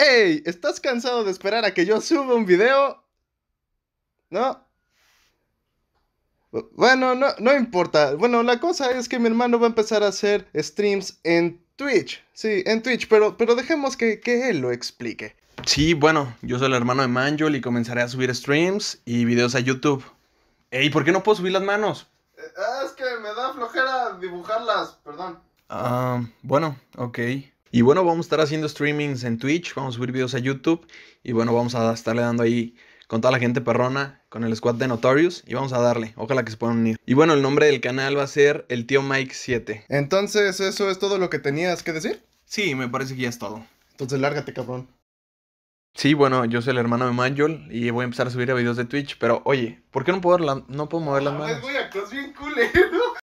Hey, ¿estás cansado de esperar a que yo suba un video? ¿No? Bueno, no, no importa. Bueno, la cosa es que mi hermano va a empezar a hacer streams en Twitch. Sí, en Twitch, pero, pero dejemos que, que él lo explique. Sí, bueno, yo soy el hermano de Manjol y comenzaré a subir streams y videos a YouTube. Ey, ¿por qué no puedo subir las manos? es que me da flojera dibujarlas, perdón. Ah, bueno, ok. Y bueno, vamos a estar haciendo streamings en Twitch, vamos a subir videos a YouTube y bueno, vamos a estarle dando ahí con toda la gente perrona, con el squad de Notorious y vamos a darle, ojalá que se puedan unir. Y bueno, el nombre del canal va a ser el tío Mike 7. Entonces, ¿eso es todo lo que tenías que decir? Sí, me parece que ya es todo. Entonces, lárgate, cabrón. Sí, bueno, yo soy el hermano de Manjol y voy a empezar a subir videos de Twitch, pero oye, ¿por qué no puedo, no puedo mover las manos? Voy a bien culero.